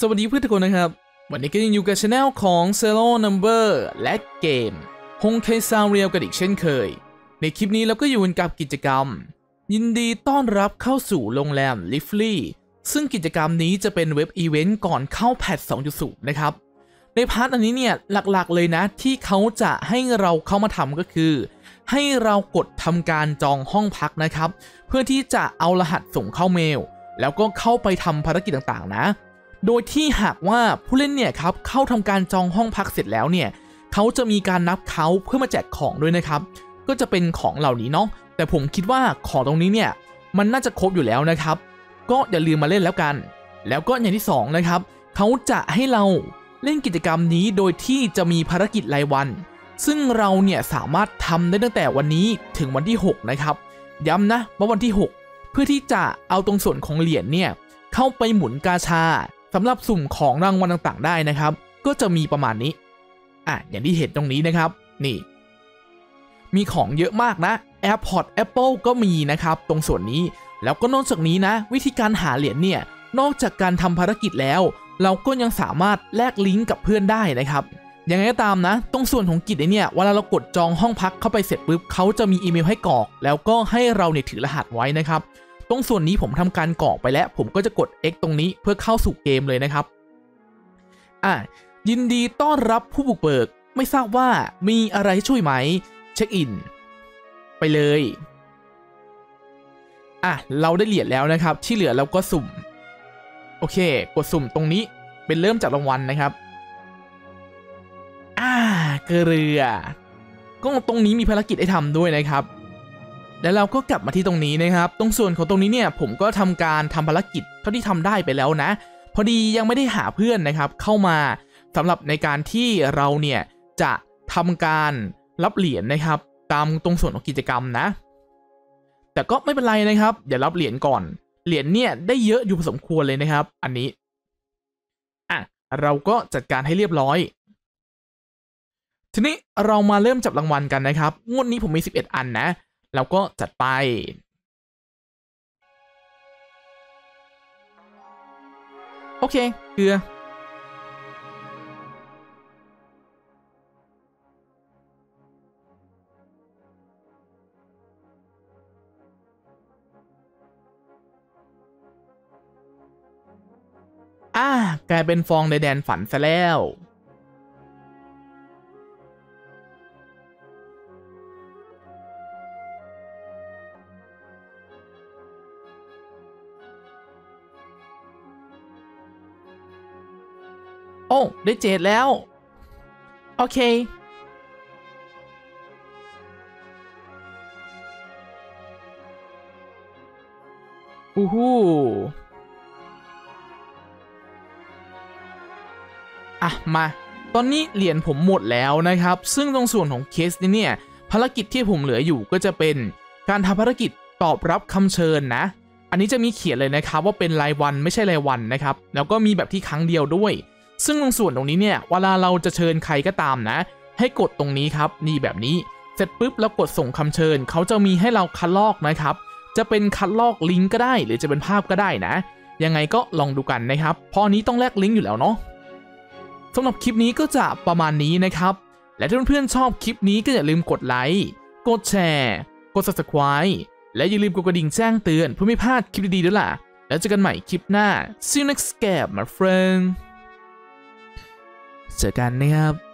สวัสดีเพื่อนทุกคนนะครับ วันนี้ก็ยังอยู่กับช anel ของ Zero Number และเกม Honkai Star Rail กันอีกเช่นเคย ในคลิปนี้เราก็อยู่กันกับกิจกรรม ยินดีต้อนรับเข้าสู่โรงแรม Reverie ซึ่งกิจกรรมนี้จะเป็นเว็บอีเวนต์ก่อนเข้า patch 2.0 นะครับ ใน part อันนี้เนี่ยหลักๆเลยนะที่เขาจะให้เราเข้ามาทำก็คือ ให้เรากดทำการจองห้องพักนะครับ เพื่อที่จะเอารหัสส่งเข้าเมล แล้วก็เข้าไปทำภารกิจต่างๆ นะ โดยที่หากว่าผู้เล่นเนี่ยครับเข้าทำการจองห้องพักเสร็จแล้วเนี่ยเขาจะมีการนับเขาเพื่อมาแจกของด้วยนะครับ ก็จะเป็นของเหล่านี้เนาะแต่ผมคิดว่าของตรงนี้เนี่ยมันน่าจะครบอยู่แล้วนะครับ ก็อย่าลืมมาเล่นแล้วกัน แล้วก็อย่างที่สองนะครับเขาจะให้เราเล่นกิจกรรมนี้โดยที่จะมีภารกิจรายวัน ซึ่งเราเนี่ยสามารถทำได้ตั้งแต่วันนี้ถึงวันที่ 6 นะครับ ย้ำนะว่าวันที่ 6 เพื่อที่จะเอาตรงส่วนของเหรียญเนี่ยเข้าไปหมุนกาชา สำหรับสุ่มของรางวัลต่างๆได้นะครับ ก็จะมีประมาณนี้ อะ อย่างที่เห็นตรงนี้นะครับ นี่ มีของเยอะมากนะ AirPod Apple ก็มีนะครับ ตรงส่วนนี้ แล้วก็นอกจากนี้นะ วิธีการหาเหรียญเนี่ย นอกจากการทำภารกิจแล้ว เราก็ยังสามารถแลกลิงก์กับเพื่อนได้นะครับยังไงก็ตามนะ ตรงส่วนของกิจเนี่ยเวลาเรากดจองห้องพักเข้าไปเสร็จปุ๊บเขาจะมีอีเมลให้กรอก แล้วก็ให้เราเนี่ยถือรหัสไว้นะครับ ตรงส่วนนี้ผมทำการกรอกไปแล้ว ผมก็จะกด X ตรงนี้เพื่อเข้าสู่เกมเลยนะครับ อะยินดีต้อนรับผู้บุกเบิก ไม่ทราบว่ามีอะไรให้ช่วยไหม เช็คอิน ไปเลย อะ เราได้เหรียญแล้วนะครับ ที่เหลือเราก็สุ่ม โอเค กดสุ่มตรงนี้เป็นเริ่มจากรางวัลนะครับ อ่า เกลือ ก็ตรงนี้มีภารกิจให้ทำด้วยนะครับ แล้วเราก็กลับมาที่ตรงนี้นะครับ ตรงส่วนของตรงนี้เนี่ยผมก็ทำการทำภารกิจเท่าที่ทำได้ไปแล้วนะ พอดียังไม่ได้หาเพื่อนนะครับเข้ามาสำหรับในการที่เราเนี่ยจะทำการรับเหรียญนะครับ ตามตรงส่วนของกิจกรรมนะ แต่ก็ไม่เป็นไรนะครับเดี๋ยวรับเหรียญก่อน เหรียญเนี่ยได้เยอะอยู่พอสมควรเลยนะครับ อันนี้อะเราก็จัดการให้เรียบร้อยทีนี้เรามาเริ่มจับรางวัลกันนะครับ งวดนี้ผมมี 11 อันนะ เราก็จัดไป โอเค เกลืออ่ากลายเป็นฟองในแดนฝันซะแล้ว โอ้ได้เจดแล้ว โอเค อูฮูอะ มา ตอนนี้เหรียญผมหมดแล้วนะครับ ซึ่งตรงส่วนของเคสนี้เนี่ยภารกิจที่ผมเหลืออยู่ก็จะเป็นการทำภารกิจตอบรับคำเชิญนะ อันนี้จะมีเขียนเลยนะครับว่าเป็นรายวันไม่ใช่รายวันนะครับ แล้วก็มีแบบที่ครั้งเดียวด้วย ซึ่งตรงส่วนตรงนี้เนี่ยเวลาเราจะเชิญใครก็ตามนะ ให้กดตรงนี้ครับนี่แบบนี้เสร็จปุ๊บแล้วกดส่งคำเชิญเขาจะมีให้เราคัดลอกนะครับ จะเป็นคัดลอกลิงก์ก็ได้ หรือจะเป็นภาพก็ได้นะ ยังไงก็ลองดูกันนะครับพอนนี้ต้องแลกลิงก์อยู่แล้วเนาะสำหรับคลิปนี้ก็จะประมาณนี้นะครับ และถ้าเพื่อนๆชอบคลิปนี้ก็อย่าลืมกดไลค์กดแชร์กด subscribe และอย่าลืมกดกระดิ่งแจ้งเตือนเพื่อไม่พลาดคลิปดีๆด้วยล่ะ แล้วเจอกันใหม่คลิปหน้า see you next game my friend เจอกันนะครับ